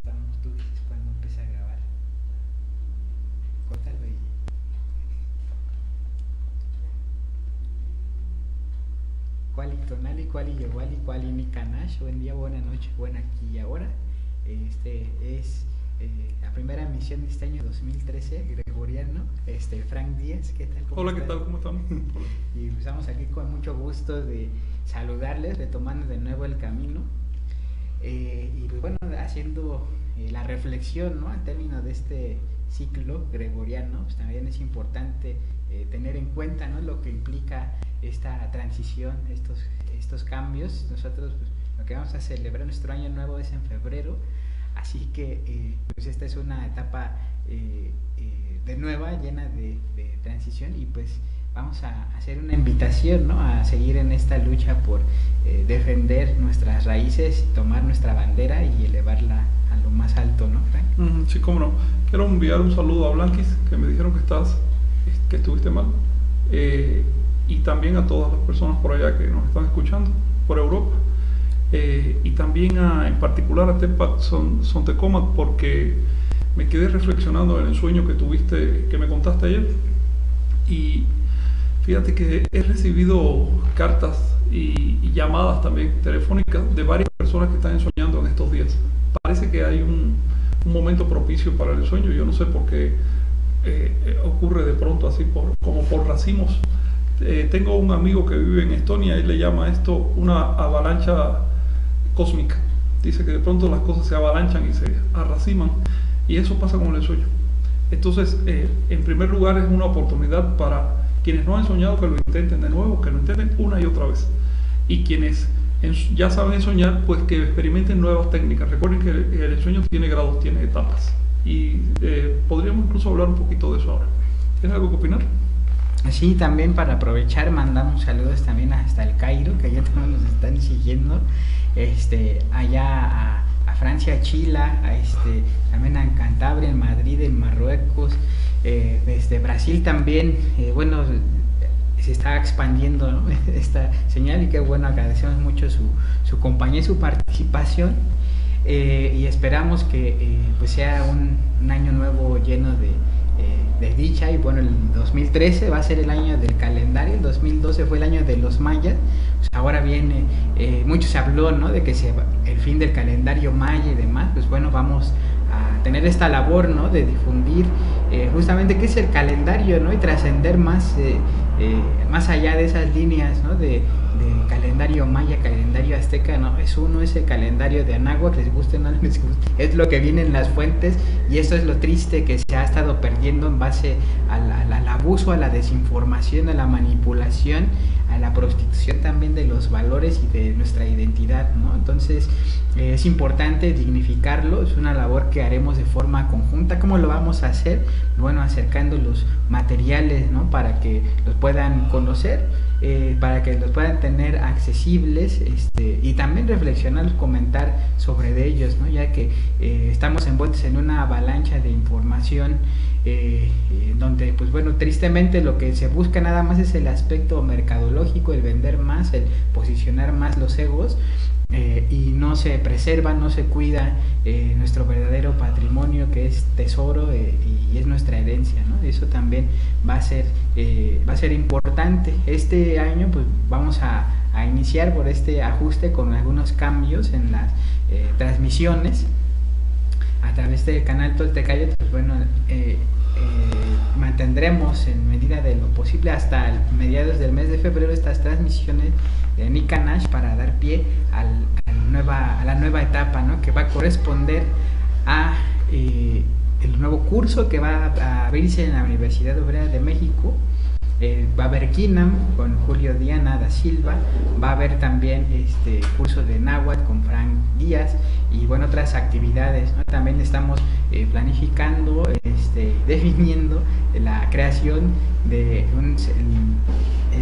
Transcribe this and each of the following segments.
estamos. Tú dices cuando empieza a grabar. Córtalo y. Cuali tonali, cuali yewali, cuali ni canash. Buen día, buena noche, buena aquí y ahora. Este es eh, la primera emisión de este año 2013, gregoriano. Este, Frank Díaz, ¿qué tal? Hola, ¿qué tal? ¿Cómo estamos? y estamos aquí con mucho gusto de saludarles, retomando de nuevo el camino. Eh, y pues bueno, haciendo eh, la reflexión ¿no? al término de este ciclo gregoriano, pues también es importante eh, tener en cuenta ¿no? lo que implica esta transición, estos, estos cambios. Nosotros pues, lo que vamos a celebrar nuestro año nuevo es en febrero, así que pues esta es una etapa de nueva, llena de transición y pues vamos a hacer una invitación ¿no? a seguir en esta lucha por eh, defender nuestras raíces, tomar nuestra bandera y elevarla a lo más alto, ¿no, sí, cómo no. Quiero enviar un saludo a Blanquis, que me dijeron que estás, que estuviste mal, eh, y también a todas las personas por allá que nos están escuchando, por Europa, eh, y también en particular a Tepat Son, Sontecomat, porque me quedé reflexionando en el sueño que tuviste, que me contaste ayer, y Fíjate que he recibido cartas y, llamadas también telefónicas de varias personas que están soñando en estos días. Parece que hay un, momento propicio para el sueño. Yo no sé por qué eh, eh, ocurre de pronto así por, como por racimos. Eh, tengo un amigo que vive en Estonia y le llama esto una avalancha cósmica. Dice que de pronto las cosas se avalanchan y se arraciman y eso pasa con el sueño. Entonces, en primer lugar es una oportunidad para quienes no han soñado, que lo intenten de nuevo, que lo intenten una y otra vez. Y quienes ya saben soñar, pues que experimenten nuevas técnicas. Recuerden que el, sueño tiene grados, tiene etapas. Y eh, podríamos incluso hablar un poquito de eso ahora. ¿Tienes algo que opinar? Sí, también para aprovechar, mandamos saludos también hasta el Cairo, que allá también nos están siguiendo. Este, allá a, Francia, a Chile, a este, también a Cantabria, en Madrid, en Marruecos, eh, desde Brasil también, eh, bueno, se está expandiendo esta señal y que bueno, agradecemos mucho su, su compañía y su participación eh, y esperamos que pues sea un, año nuevo lleno de, de, dicha y bueno, el 2013 va a ser el año del calendario, el 2012 fue el año de los mayas, pues ahora viene, mucho se habló ¿no? de que se, el fin del calendario maya y demás, pues bueno, vamos tener esta labor ¿no? de difundir eh, justamente qué es el calendario ¿no? y trascender más, eh, eh, más allá de esas líneas ¿no? de, calendario maya, calendario azteca, no, es uno, ese calendario de Anáhuac, les guste o no les guste, es lo que viene en las fuentes y eso es lo triste que se ha estado perdiendo en base al, al abuso, a la desinformación, a la manipulación a la prostitución también de los valores y de nuestra identidad, ¿no? Entonces eh, es importante dignificarlo, es una labor que haremos de forma conjunta. ¿Cómo lo vamos a hacer? Bueno, acercando los materiales, ¿no? Para que los puedan conocer, eh, para que los puedan tener accesibles este, y también reflexionar, comentar sobre ellos, ¿no? Ya que eh, estamos envueltos en una avalancha de información eh, eh, donde pues bueno, tristemente lo que se busca nada más es el aspecto mercadológico, el vender más, el posicionar más los egos eh, y no se preserva, no se cuida nuestro verdadero patrimonio que es tesoro y es nuestra herencia, ¿no? Eso también va a ser, va a ser importante. Este año pues vamos a, a, iniciar por este ajuste con algunos cambios en las transmisiones a través del canal Toltecayo, pues bueno, eh, eh, mantendremos en medida de lo posible hasta mediados del mes de febrero estas transmisiones de Nikanash para dar pie a la nueva etapa ¿no? que va a corresponder a eh, el nuevo curso que va a abrirse en la Universidad Obrera de México eh, va a haber Kinam con Julio Diana da Silva, va a haber también este curso de Náhuatl con Frank Díaz y bueno, otras actividades. También estamos eh, planificando, definiendo la creación de un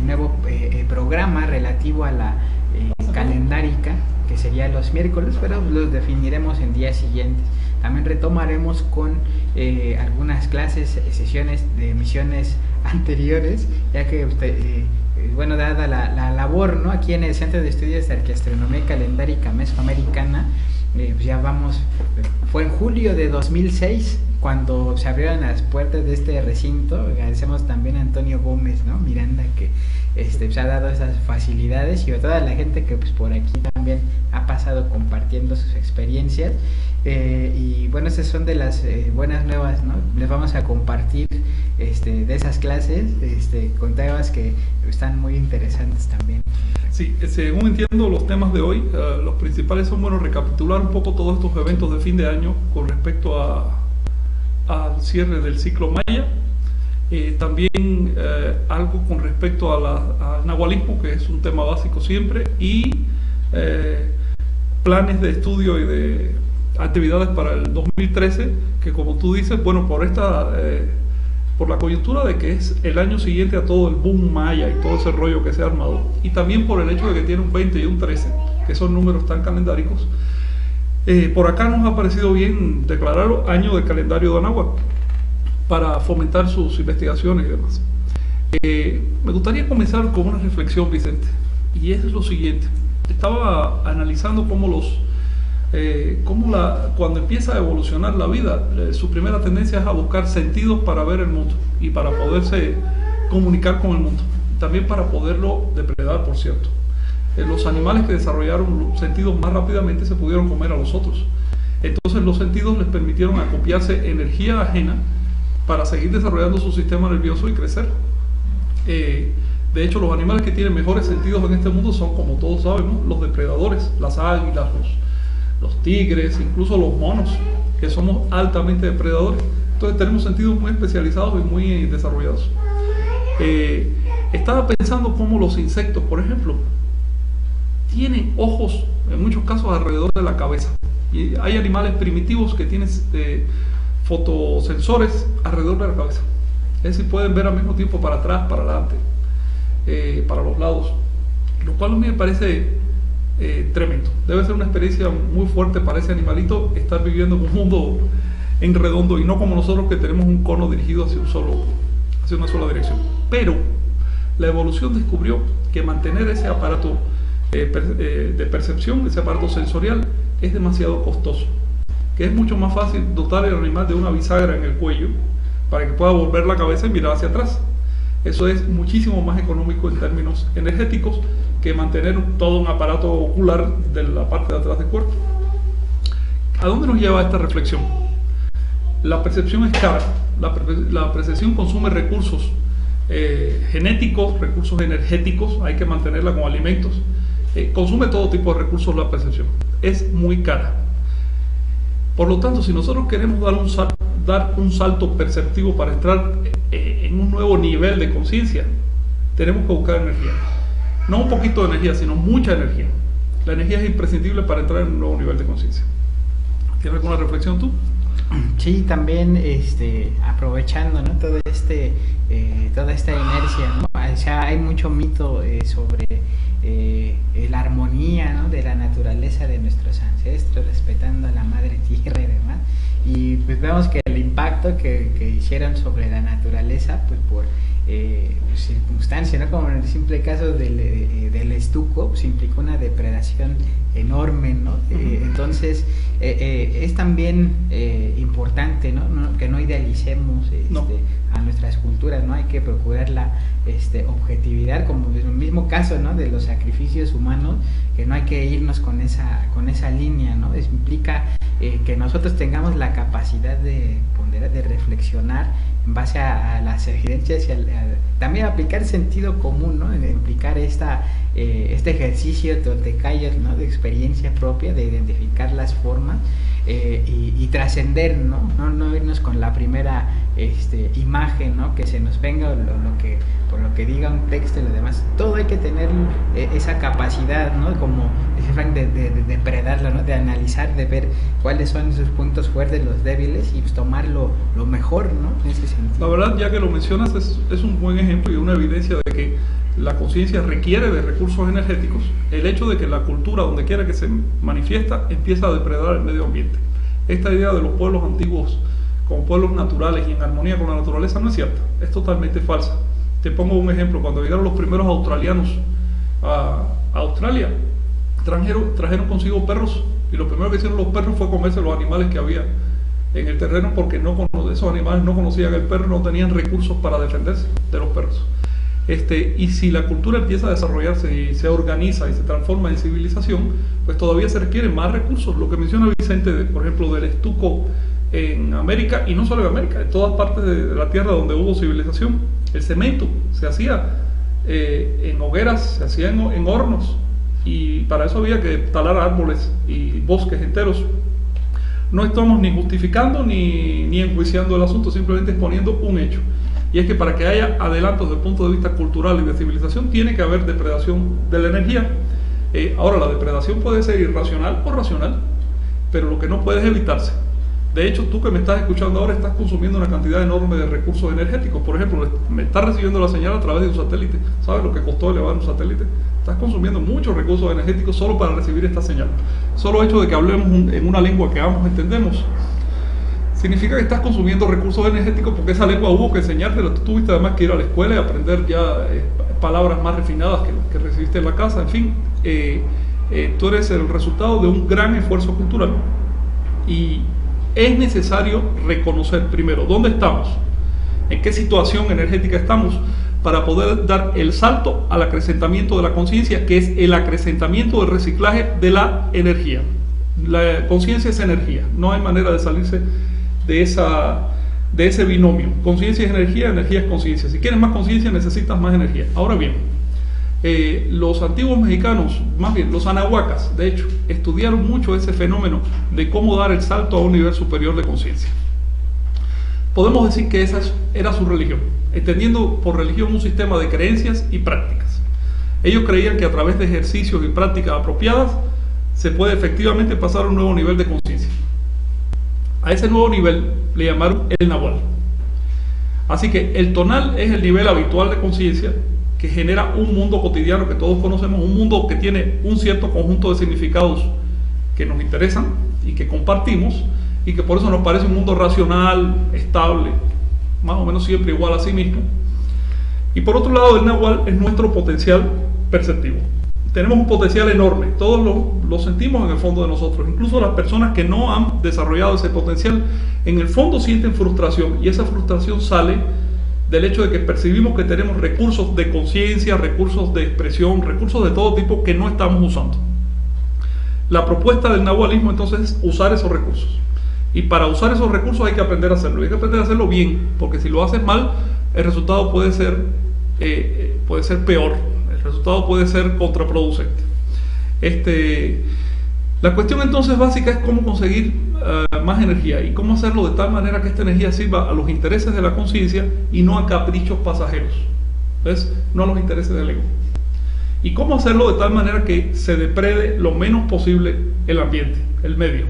nuevo eh, programa relativo a la calendárica, que sería los miércoles, pero los definiremos en días siguientes. También retomaremos con algunas clases, sesiones de misiones anteriores, ya que usted, eh, eh, bueno, dada la, labor, ¿no? Aquí en el Centro de Estudios de Arqueastronomía Calendárica Mesoamericana, eh, pues ya vamos, fue en julio de 2006 cuando se abrieron las puertas de este recinto, agradecemos también a Antonio Gómez, ¿no? Miranda, que este, pues, ha dado esas facilidades y a toda la gente que pues, por aquí también ha pasado compartiendo sus experiencias. Eh, y bueno, esas son de las eh, buenas nuevas, ¿no? Les vamos a compartir este, de esas clases este, con temas que están muy interesantes también. Sí, según entiendo los temas de hoy, uh, los principales son, bueno, recapitular un poco todos estos eventos de fin de año con respecto a, al cierre del ciclo maya, eh, también eh, algo con respecto al nahualismo, que es un tema básico siempre, y eh, planes de estudio y de actividades para el 2013, que como tú dices, bueno, por esta por la coyuntura de que es el año siguiente a todo el boom maya y todo ese rollo que se ha armado, y también por el hecho de que tiene un 20 y un 13, que son números tan calendáricos, eh, por acá nos ha parecido bien declararlo año de calendario de Anáhuac para fomentar sus investigaciones y demás. Eh, me gustaría comenzar con una reflexión, Vicente, y es lo siguiente. Estaba analizando cómo los eh, cómo la, cuando empieza a evolucionar la vida, eh, su primera tendencia es a buscar sentidos para ver el mundo y para poderse comunicar con el mundo, también para poderlo depredar, por cierto. Eh, los animales que desarrollaron sentidos más rápidamente se pudieron comer a los otros. Entonces los sentidos les permitieron acopiarse energía ajena para seguir desarrollando su sistema nervioso y crecer. de hecho, los animales que tienen mejores sentidos en este mundo son, como todos sabemos, los depredadores, las águilas, los, los tigres, incluso los monos, que somos altamente depredadores. Entonces tenemos sentidos muy especializados y muy desarrollados. Eh, estaba pensando cómo los insectos, por ejemplo, tienen ojos, en muchos casos, alrededor de la cabeza. Y hay animales primitivos que tienen eh, fotosensores alrededor de la cabeza. Es decir, pueden ver al mismo tiempo para atrás, para adelante, eh, para los lados. Lo cual a mí me parece eh, tremendo. Debe ser una experiencia muy fuerte para ese animalito estar viviendo en un mundo en redondo y no como nosotros que tenemos un cono dirigido hacia, un solo, hacia una sola dirección. Pero la evolución descubrió que mantener ese aparato eh, eh, de percepción, ese aparato sensorial, es demasiado costoso. Que es mucho más fácil dotar al animal de una bisagra en el cuello para que pueda volver la cabeza y mirar hacia atrás. Eso es muchísimo más económico en términos energéticos que mantener todo un aparato ocular de la parte de atrás del cuerpo. ¿A dónde nos lleva esta reflexión? La percepción es cara, la, percepción consume recursos eh, genéticos, recursos energéticos, hay que mantenerla con alimentos, eh, consume todo tipo de recursos la percepción, es muy cara. Por lo tanto, si nosotros queremos dar un, dar un salto perceptivo para entrar eh, en un nuevo nivel de conciencia, tenemos que buscar energía no un poquito de energía, sino mucha energía. La energía es imprescindible para entrar en un nuevo nivel de conciencia. ¿Tienes alguna reflexión tú? Sí, también este, aprovechando ¿no? Todo este, eh, toda esta inercia, ¿no? o sea, hay mucho mito eh, sobre eh, la armonía ¿no? de la naturaleza de nuestros ancestros, respetando a la madre tierra y demás. Y pues vemos que el impacto que, que hicieron sobre la naturaleza, pues por eh, circunstancia, ¿no? Como en el simple caso del, eh, del estuco, pues implicó una depredación enorme, ¿no? Eh, entonces, eh, es también importante, ¿no? Que no idealicemos este, a nuestras culturas, ¿no? Hay que procurar la este, objetividad, como en el mismo caso, ¿no? De los sacrificios humanos, que no hay que irnos con esa, con esa línea, ¿no? Eso implica que nosotros tengamos la capacidad de, de reflexionar en base a, las evidencias y también aplicar sentido común, ¿no? implicar esta, eh, este ejercicio de ¿no? de experiencia propia, de identificar las formas eh, y, trascender, ¿no? ¿no? irnos con la primera este, imagen ¿no? que se nos venga o lo, que, por lo que diga un texto y lo demás. Todo hay que tener eh, esa capacidad, ¿no? como de, de, de depredarlo, ¿no? de analizar, de ver cuáles son sus puntos fuertes, los débiles y pues, tomar lo, mejor ¿no? en ese sentido. La verdad, ya que lo mencionas, es, es un buen ejemplo y una evidencia de que la conciencia requiere de recursos energéticos, el hecho de que la cultura, donde quiera que se manifiesta, empieza a depredar el medio ambiente. Esta idea de los pueblos antiguos como pueblos naturales y en armonía con la naturaleza no es cierta, es totalmente falsa. Te pongo un ejemplo, cuando llegaron los primeros australianos a, Australia, trajeron, trajeron consigo perros Y lo primero que hicieron los perros fue comerse los animales que había en el terreno porque no esos animales no conocían el perro, no tenían recursos para defenderse de los perros. Este, y si la cultura empieza a desarrollarse y se organiza y se transforma en civilización, pues todavía se requieren más recursos. Lo que menciona Vicente, por ejemplo, del estuco en América, y no solo en América, en todas partes de la tierra donde hubo civilización, el cemento se hacía eh, en hogueras, se hacía en, hornos, y para eso había que talar árboles y bosques enteros. No estamos ni justificando ni, ni enjuiciando el asunto, simplemente exponiendo un hecho. Y es que para que haya adelantos desde el punto de vista cultural y de civilización, tiene que haber depredación de la energía. Eh, ahora, la depredación puede ser irracional o racional, pero lo que no puede es evitarse. De hecho, tú que me estás escuchando ahora estás consumiendo una cantidad enorme de recursos energéticos. Por ejemplo, me estás recibiendo la señal a través de un satélite. ¿Sabes lo que costó elevar un satélite? Estás consumiendo muchos recursos energéticos solo para recibir esta señal. Solo el hecho de que hablemos en una lengua que ambos entendemos significa que estás consumiendo recursos energéticos porque esa lengua hubo que enseñártela. Tú tuviste además que ir a la escuela y aprender ya eh, palabras más refinadas que, que, recibiste en la casa. En fin, eh, eh, tú eres el resultado de un gran esfuerzo cultural y es necesario reconocer primero dónde estamos, en qué situación energética estamos para poder dar el salto al acrecentamiento de la conciencia, que es el acrecentamiento del reciclaje de la energía. La conciencia es energía, no hay manera de salirse de, esa, de ese binomio. Conciencia es energía, energía es conciencia. Si quieres más conciencia, necesitas más energía. Ahora bien, eh, los antiguos mexicanos, más bien los anahuacas, de hecho, estudiaron mucho ese fenómeno de cómo dar el salto a un nivel superior de conciencia. Podemos decir que esa era su religión, entendiendo por religión un sistema de creencias y prácticas. Ellos creían que a través de ejercicios y prácticas apropiadas se puede efectivamente pasar a un nuevo nivel de conciencia. A ese nuevo nivel le llamaron el Nahual. Así que el tonal es el nivel habitual de conciencia que genera un mundo cotidiano que todos conocemos, un mundo que tiene un cierto conjunto de significados que nos interesan y que compartimos y que por eso nos parece un mundo racional, estable, más o menos siempre igual a sí mismo. Y por otro lado, el Nahual es nuestro potencial perceptivo tenemos un potencial enorme, todos lo, sentimos en el fondo de nosotros, incluso las personas que no han desarrollado ese potencial, en el fondo sienten frustración y esa frustración sale del hecho de que percibimos que tenemos recursos de conciencia, recursos de expresión, recursos de todo tipo que no estamos usando. La propuesta del nahualismo entonces es usar esos recursos. Y para usar esos recursos hay que aprender a hacerlo. Hay que aprender a hacerlo bien, porque si lo haces mal, el resultado puede ser, eh, eh, puede ser peor el resultado puede ser contraproducente. Este, la cuestión entonces básica es cómo conseguir eh, más energía y cómo hacerlo de tal manera que esta energía sirva a los intereses de la conciencia y no a caprichos pasajeros, ¿ves? no a los intereses del ego. Y cómo hacerlo de tal manera que se deprede lo menos posible el ambiente, el medio.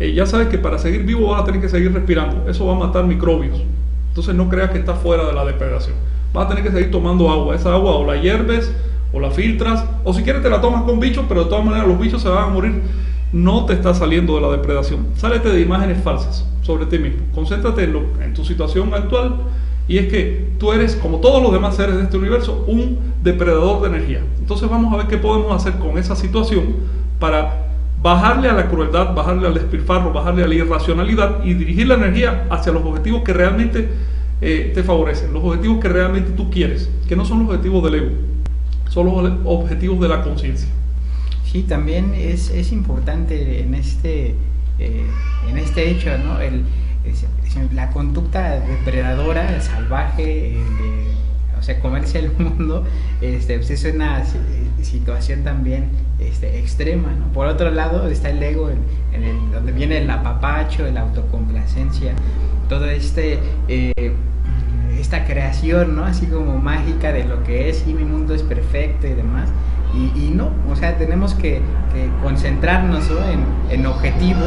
Eh, ya sabes que para seguir vivo vas a tener que seguir respirando, eso va a matar microbios. Entonces no creas que estás fuera de la depredación vas a tener que seguir tomando agua. Esa agua o la hierves o la filtras, o si quieres te la tomas con bichos, pero de todas maneras los bichos se van a morir. No te está saliendo de la depredación. Sálete de imágenes falsas sobre ti mismo. Concéntrate en, tu situación actual y es que tú eres, como todos los demás seres de este universo, un depredador de energía. Entonces vamos a ver qué podemos hacer con esa situación para bajarle a la crueldad, bajarle al despilfarro, bajarle a la irracionalidad y dirigir la energía hacia los objetivos que realmente eh, te favorecen, los objetivos que realmente tú quieres, que no son los objetivos del ego, son los objetivos de la conciencia. Sí, también es, es, importante en este, eh, en este hecho, ¿no? El, la conducta depredadora, salvaje, o sea, comerse el mundo, este, pues es una situación también este, extrema. ¿no? Por otro lado está el ego, en, el, donde viene el apapacho, la autocomplacencia, todo este eh, esta creación, ¿no? Así como mágica de lo que es y mi mundo es perfecto y demás. Y, no, o sea, tenemos que, concentrarnos en, en objetivos